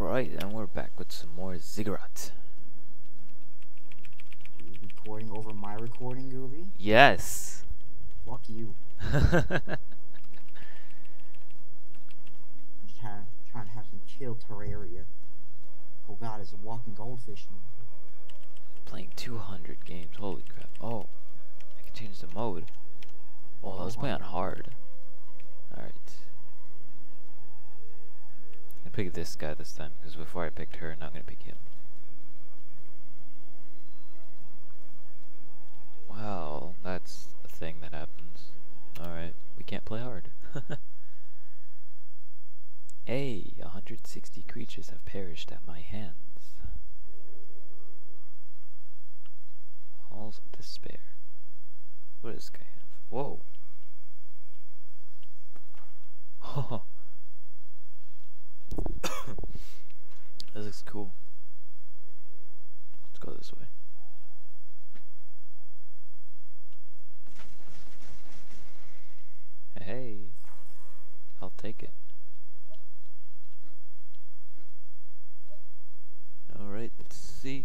Alright, and we're back with some more Ziggurat. You recording over my recording, Gooby? Yes! Fuck you. I'm just trying, trying to have some chill Terraria. Oh god, it's a walking goldfish. in. Playing 200 games, holy crap. Oh, I can change the mode. Oh, let's play on hard. Alright. I'm gonna pick this guy this time, because before I picked her, now I'm gonna pick him. Well, that's a thing that happens. Alright, we can't play hard. hey, 160 creatures have perished at my hands. Halls of Despair. What does this guy have? Whoa. Oh. this looks cool. Let's go this way. Hey, I'll take it. Alright, let's see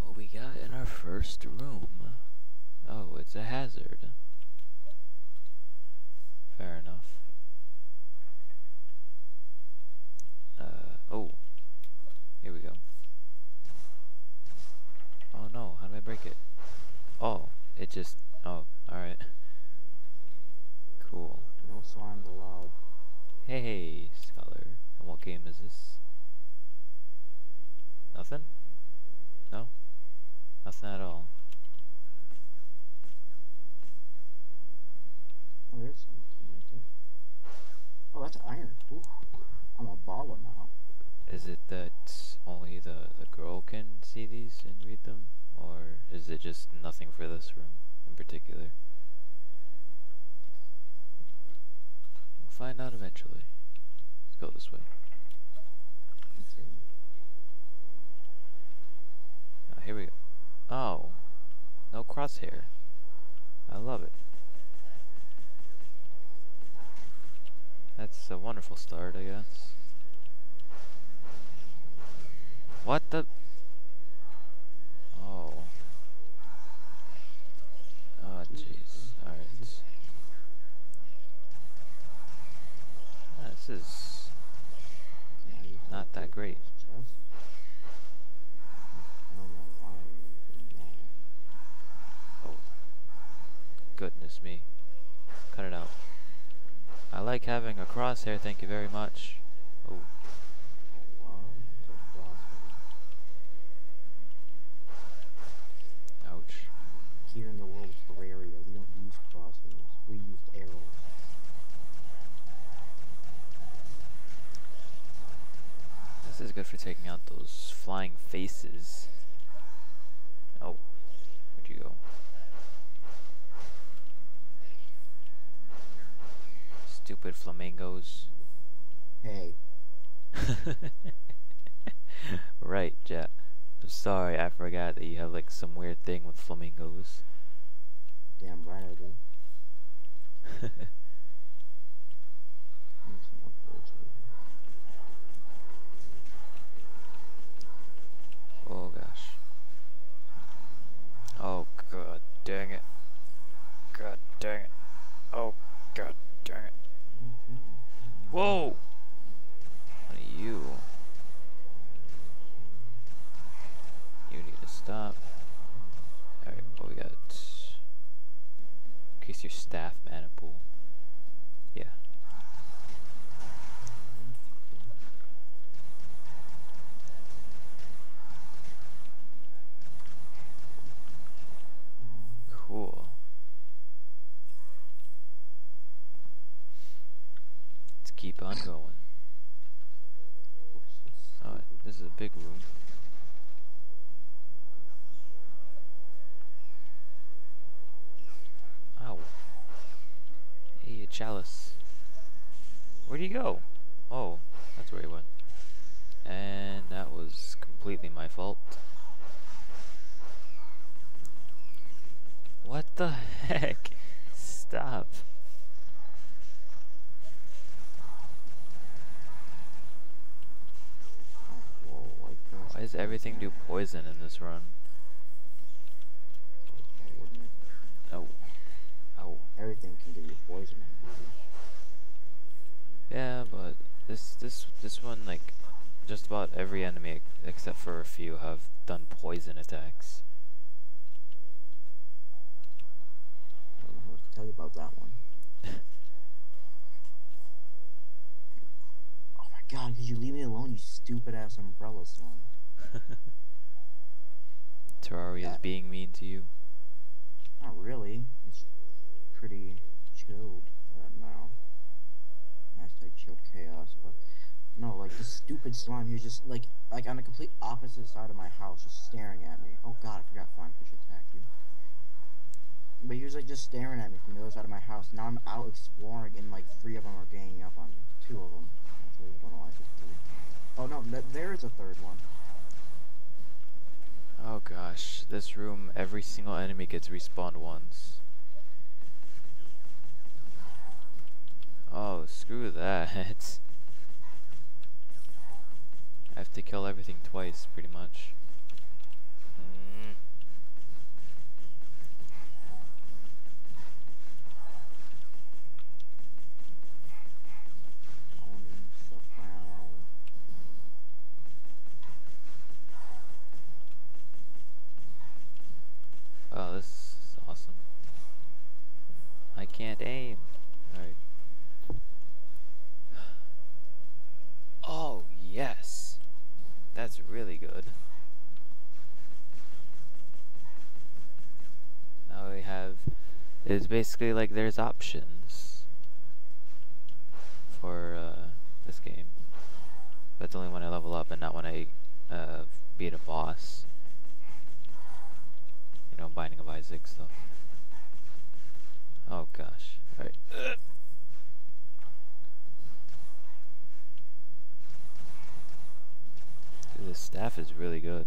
what we got in our first room. Oh, it's a hazard. Fair enough. Uh, oh. Here we go. Oh no, how do I break it? Oh, it just, oh, alright. Cool. No slimes allowed. Hey, Scholar. And what game is this? Nothing? No? Nothing at all. Oh, there's something right there. Oh, that's iron. Ooh. I'm a baller now. Is it that only the, the girl can see these and read them? Or is it just nothing for this room in particular? We'll find out eventually. Let's go this way. Oh, here we go. Oh, no crosshair. I love it. That's a wonderful start, I guess. What the? This is not that great. Oh. Goodness me. Cut it out. I like having a crosshair, thank you very much. Oh, Oh, wow. It's a crosshair. ouch. Here in the world of Terraria, we don't use crosshairs. We use arrows. This is good for taking out those flying faces. Oh, where'd you go? Stupid flamingos. Hey, right, Jet. I'm sorry, I forgot that you have like some weird thing with flamingos. damn right I do. oh gosh. Oh god dang it. God dang it. Oh god dang it. Whoa! Keep on going. This is a big room. Ow. Hey, a chalice. Where'd he go? Oh, that's where he went. And that was completely my fault. What the heck? Stop. Why does everything do poison in this run? It? Oh. Oh. Everything can give you poison. Yeah, but this this this one like just about every enemy except for a few have done poison attacks. I don't know what to tell you about that one. oh my god, could you leave me alone, you stupid ass umbrella slime? Terraria Yeah. is being mean to you. Not really. It's pretty chilled right now. Hashtag chilled chaos, but no, like this stupid slime he's just like like on the complete opposite side of my house, just staring at me. Oh god, I forgot flying fish attack you. But he was like just staring at me from the other side of my house. Now I'm out exploring and like three of them are ganging up on me. Two of them. Actually, I don't know why it's just three. Oh no, th- there is a third one. Oh gosh, this room every single enemy gets respawned once. Oh, screw that. I have to kill everything twice, pretty much. It's basically like there's options for uh, this game. But only when I level up and not when I uh, beat a boss you know, Binding of Isaac stuff. Oh gosh. Alright. This staff is really good.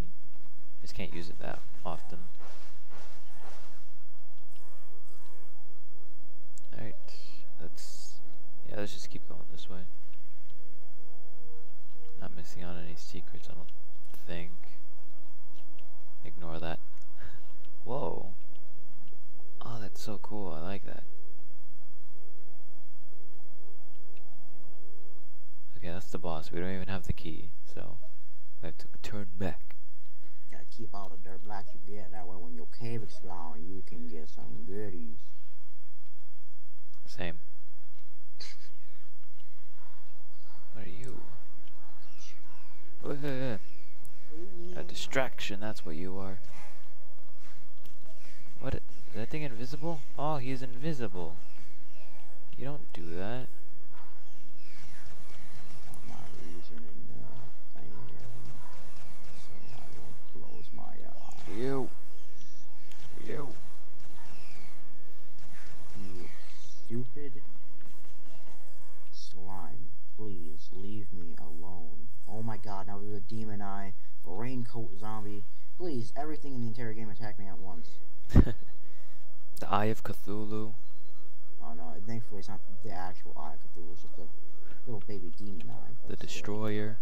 Just can't use it that often. Alright. Let's yeah, let's just keep going this way. Not missing out on any secrets, I don't think. Ignore that. Whoa. Oh, that's so cool. I like that. Okay, that's the boss. We don't even have the key, so we have to turn back. Gotta keep all the dirt blocks you get. That way, when your cave explodes, you can get some goodies. Same. What are you? A distraction, that's what you are. What? Is that thing invisible? Oh, he's invisible. You don't do that. Raincoat zombie. Please, everything in the entire game attack me at once. the Eye of Cthulhu. Oh no, thankfully it's not the actual eye of Cthulhu, it's just a little baby demon eye. The but still. Destroyer.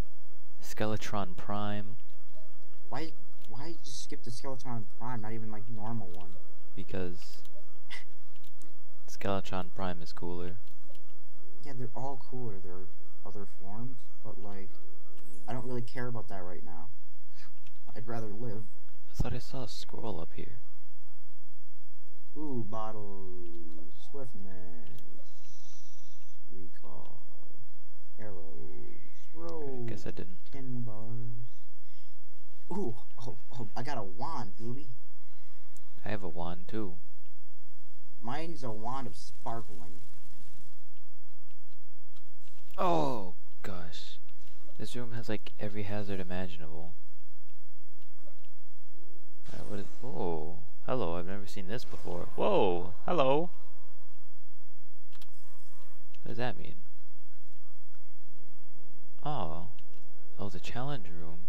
Skeletron Prime. Why, why just skip the Skeletron Prime, not even like normal one? Because Skeletron Prime is cooler. Yeah, they're all cooler. There are other forms, but like, I don't really care about that right now. I'd rather live. I thought I saw a scroll up here. Ooh, bottles, swiftness, recall, arrows, roll, I guess I didn't. tin bars. Ooh, oh, oh, I got a wand, Booby. I have a wand too. Mine's a wand of sparkling. Oh gosh. This room has like every hazard imaginable. Is whoa. Hello, I've never seen this before. Whoa, hello. What does that mean? Oh. Oh, the challenge room.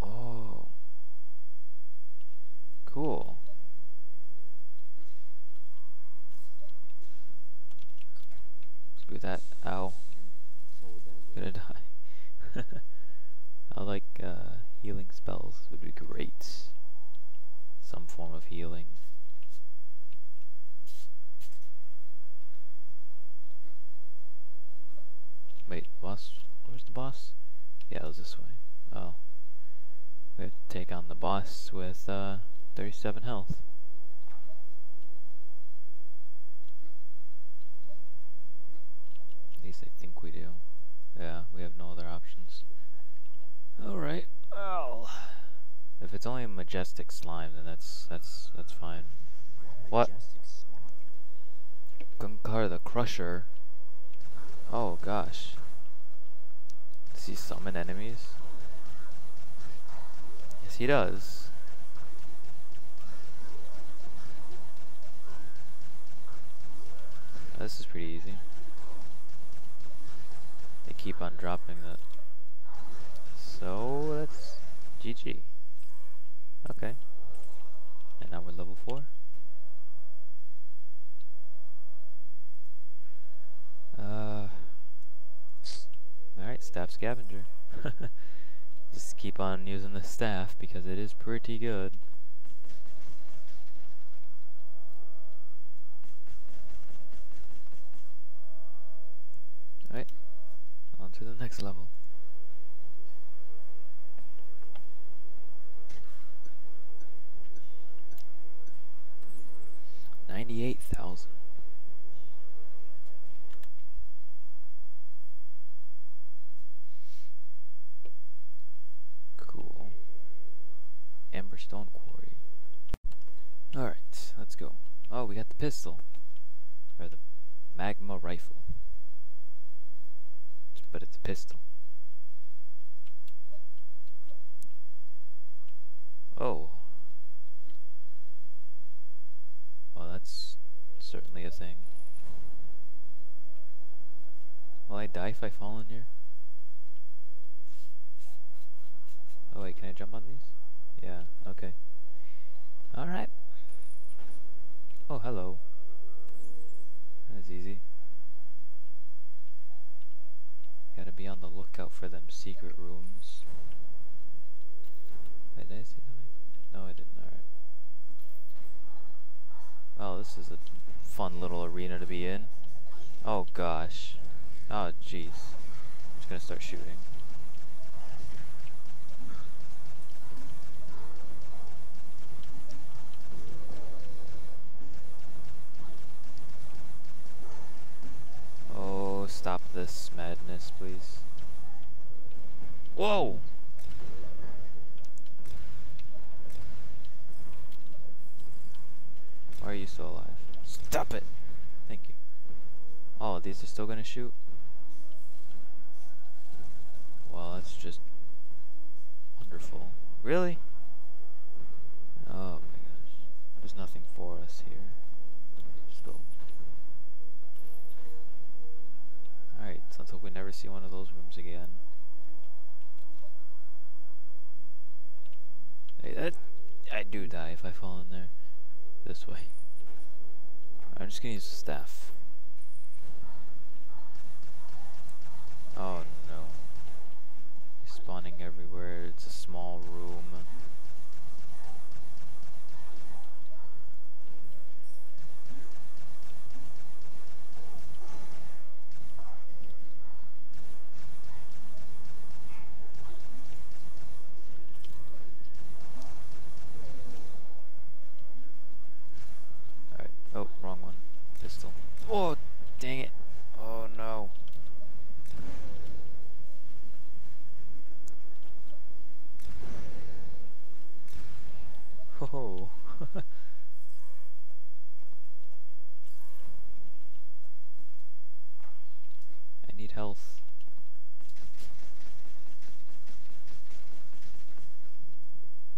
Oh. Cool. Screw that. Ow. So that gonna die. I'll form of healing. Wait, boss? Where's the boss? Yeah, it was this way. Oh. We have to take on the boss with uh, 37 health. At least I think we do. Yeah, we have no other options. Alright, well... If it's only a majestic slime, then that's that's that's fine. What? Gunkar the Crusher. Oh gosh. He summon enemies? Yes, he does. Oh, this is pretty easy. They keep on dropping that. So that's GG. Okay. And now we're level 4. Uh, staff scavenger. Just keep on using the staff because it is pretty good. Alright, on to the next level. Ninety-eight thousand. Emberstone Quarry. Alright, let's go. Oh, we got the pistol. Or the magma rifle. But it's a pistol. Oh. Well, that's certainly a thing. Will I die if I fall in here? Oh wait, can I jump on these? Yeah, okay. Alright. Oh, hello. That's easy. Gotta be on the lookout for them secret rooms. Wait, did I see something? No, I didn't. Alright. Oh, this is a fun little arena to be in. Oh gosh. Oh jeez. Just gonna start shooting. Oh, stop this madness, please. Whoa! Why are you still alive? Stop it! Thank you. Oh, these are still gonna shoot? Well, that's just wonderful. Really? Oh my gosh. There's nothing for us here. Alright, let's hope we never see one of those rooms again. Hey, that I do die if I fall in there. This way. I'm just gonna use the staff. Oh no. He's spawning everywhere. It's a small room. Pistol. Oh, dang it. Oh no. Oh. I need health.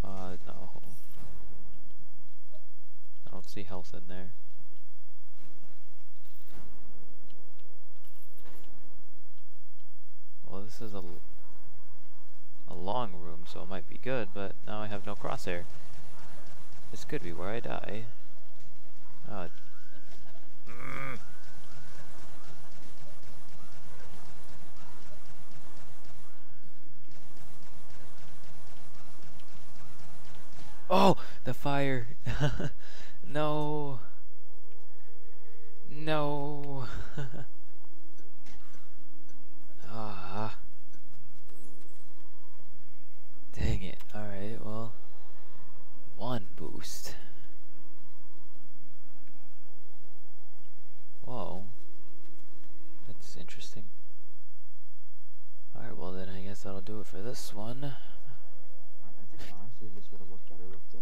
Uh, no. I don't see health in there. Well, this is a, a long room, so it might be good, but now I have no crosshair. This could be where I die. Uh, mm. Oh, the fire. no. No. for this one. I think honestly this would have better with the